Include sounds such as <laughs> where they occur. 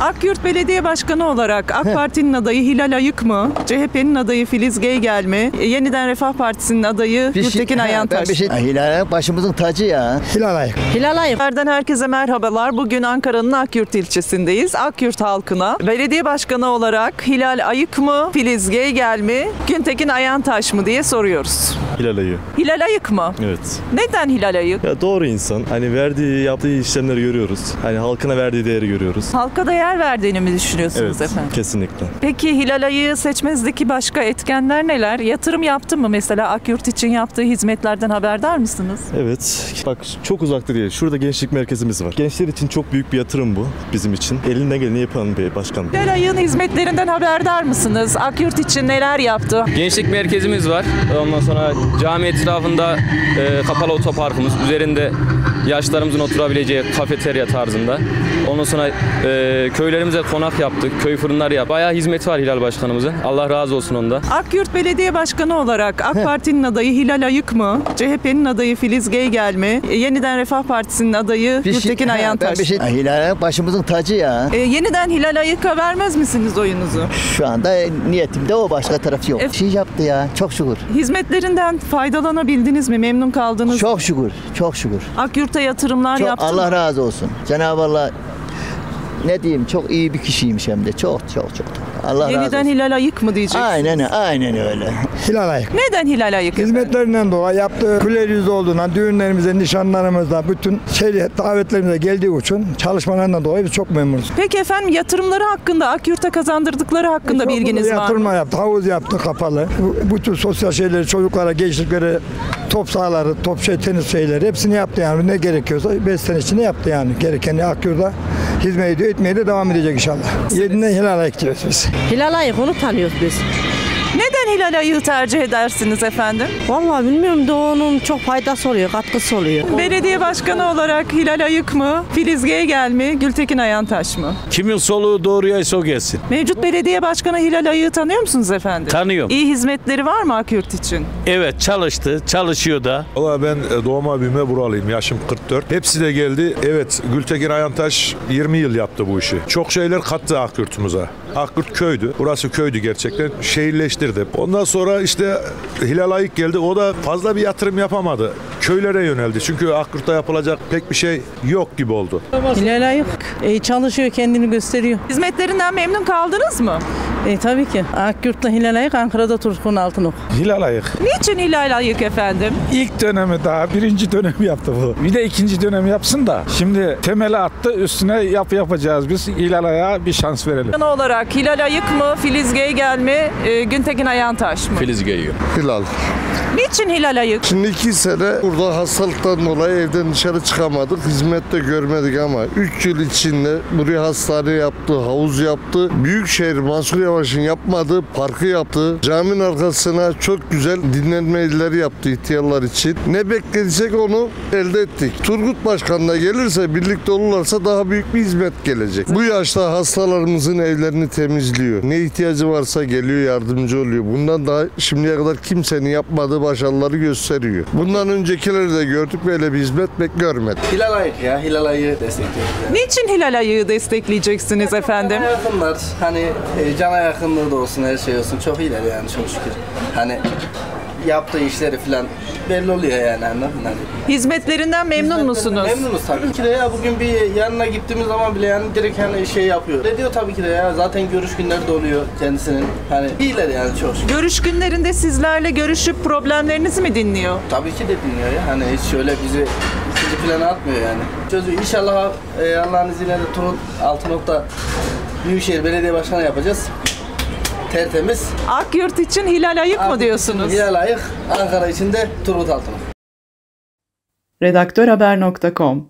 Akyurt Belediye Başkanı olarak <laughs> AK Parti'nin adayı Hilal Ayık mı? CHP'nin adayı Filiz Geygel mi? Yeniden Refah Partisi'nin adayı Bir şey- Gültekin Ha, Ayantaş şey... Hilal başımızın tacı ya. Hilal Ayık. Hilal Ayık. Herkese merhabalar. Bugün Ankara'nın Akyurt ilçesindeyiz. Akyurt halkına belediye başkanı olarak Hilal Ayık mı, Filiz Geygel mi, Güntekin Ayantaş mı diye soruyoruz. Hilal Ayı. Hilal Ayık mı? Evet. Neden Hilal Ayık? Ya doğru insan. Hani verdiği, yaptığı işlemleri görüyoruz. Hani halkına verdiği değeri görüyoruz. Halka değer verdiğini mi düşünüyorsunuz Evet, efendim? kesinlikle. Peki Hilal Ayık'ı seçmenizdeki başka etkenler neler? Yatırım yaptı mı mesela Akyurt için yaptığı hizmetlerden haberdar mısınız? Evet. Bak çok uzakta değil. Şurada gençlik merkezimiz var. Gençler için çok büyük bir yatırım bu bizim için. Elinden geleni yapan bir başkan. Hilal Ayık'ın hizmetlerinden haberdar mısınız? Akyurt için neler yaptı? Gençlik merkezimiz var. Ondan sonra cami etrafında e, kapalı otoparkımız. Üzerinde yaşlarımızın oturabileceği kafeterya tarzında. Ondan sonra e, köylerimize konak yaptık. Köy fırınları yap. Bayağı hizmeti var Hilal Başkanımızın. Allah razı olsun onda. Akyurt Belediye Başkanı olarak AK Parti'nin adayı Hilal Ayık mı? CHP'nin adayı Filiz Geygel mi? Yeniden Refah Partisi'nin adayı Bir şey- Gültekin Ha, Ayantaş şey... Hilal başımızın tacı ya. E, yeniden Hilal Ayık'a vermez misiniz oyunuzu? Şu anda niyetimde o başka taraf yok. E- şey yaptı ya çok şükür. Hizmetlerinden faydalanabildiniz mi? Memnun kaldınız mı? Çok şükür. Çok şükür. Akyurt'a yatırımlar Çok, yaptı Allah razı olsun. Cenab-ı Allah ne diyeyim çok iyi bir kişiymiş hem de. Çok çok çok. Allah razı Yeniden olsun. Hilal Ayık mı diyeceksiniz? Aynen aynen öyle. Hilal Ayık. Neden Hilal Ayık? efendim? Hizmetlerinden dolayı yaptığı güler yüzlü olduğundan, düğünlerimize, nişanlarımızda, bütün şey, davetlerimize geldiği için çalışmalarından dolayı biz çok memnunuz. Peki efendim yatırımları hakkında, Akyurt'a kazandırdıkları hakkında Çok bilginiz var mı? Yatırma yaptı, havuz yaptı kapalı. Bu, bu tür sosyal şeyleri çocuklara, gençliklere, top sahaları, top şey, tenis şeyleri hepsini yaptı yani. Ne gerekiyorsa 5 sene içinde yaptı yani. Gerekeni Akyur'da hizmet ediyor, etmeye de devam edecek inşallah. Yedinden Hilal Ayık biz. Hilal Ayık onu tanıyoruz biz. Neden Hilal Ayık'ı tercih edersiniz efendim? Vallahi bilmiyorum da onun çok faydası oluyor, katkısı oluyor. Belediye başkanı olarak Hilal Ayık mı, Filiz Geygel mi, Gültekin Ayantaş mı? Kimin soluğu doğruysa o gelsin. Mevcut belediye başkanı Hilal Ayık'ı tanıyor musunuz efendim? Tanıyorum. İyi hizmetleri var mı Akyurt için? Evet çalıştı, çalışıyor da. Valla ben e, doğma büyüme buralıyım. Yaşım 44. Hepsi de geldi. Evet Gültekin Ayantaş 20 yıl yaptı bu işi. Çok şeyler kattı Akyurt'umuza. Akyurt köydü. Burası köydü gerçekten. Şehirleştirdi. Ondan sonra işte Hilal Ayık geldi. O da fazla bir yatırım yapamadı. Köylere yöneldi. Çünkü Akyurt'ta yapılacak pek bir şey yok gibi oldu. Hilal Ayık e, çalışıyor, kendini gösteriyor. Hizmetlerinden memnun kaldınız mı? E, tabii ki. Akyurt'ta Hilal Ayık, Ankara'da Turkun Altınok. Hilal Ayık. Niçin Hilal Ayık efendim? İlk dönemi daha birinci dönem yaptı bu. Bir de ikinci dönem yapsın da. Şimdi temeli attı üstüne yapı yapacağız biz. Hilal Ayık'a bir şans verelim. Başkanı olarak Hilal Ayık mı, Filiz Geygel mi, e, Güntekin Ayantaş mı? Filiz Geyiyor. Hilal. Niçin Hilal Ayık? Şimdi iki sene burada hastalıktan dolayı evden dışarı çıkamadık. Hizmet de görmedik ama 3 yıl içinde buraya hastane yaptı, havuz yaptı. Büyükşehir Mansur Yavaş'ın yapmadığı parkı yaptı. Caminin arkasına çok güzel dinlenme yerleri yaptı ihtiyarlar için. Ne beklediysek onu elde ettik. Turgut Başkan da gelirse, birlikte olurlarsa daha büyük bir hizmet gelecek. Bu yaşta hastalarımızın evlerini temizliyor. Ne ihtiyacı varsa geliyor, yardımcı oluyor. Bundan daha şimdiye kadar kimsenin yapmadığı başarıları gösteriyor. Bundan öncekileri de gördük böyle bir hizmet pek görmedik. Hilal Ayık ya, Hilal Ayık'ı destekliyoruz. Yani. Niçin Hilal Ayık'ı destekleyeceksiniz efendim? Yakınlar, hani e, cana yakınlığı da olsun, her şey olsun. Çok iyiler yani çok şükür. Hani yaptığı işleri falan belli oluyor yani anladın hani. Hizmetlerinden memnun musunuz? Memnunuz tabii ki de ya bugün bir yanına gittiğimiz zaman bile yani direkt hani şey yapıyor. Ne diyor tabii ki de ya zaten görüş günleri de oluyor kendisinin. Hani iyiler yani çok şükür. Görüş günlerinde sizlerle görüşüp problemlerinizi mi dinliyor? Tabii ki de dinliyor ya. Hani hiç şöyle bizi ikinci plana atmıyor yani. Sözü inşallah e, Allah'ın izniyle de Turun Altınok'ta Büyükşehir Belediye Başkanı yapacağız. Tertemiz. Akyurt için Hilal Ayık mı diyorsunuz? Hilal Ayık, Ankara için de Turgut Altınok. Redaktörhaber.com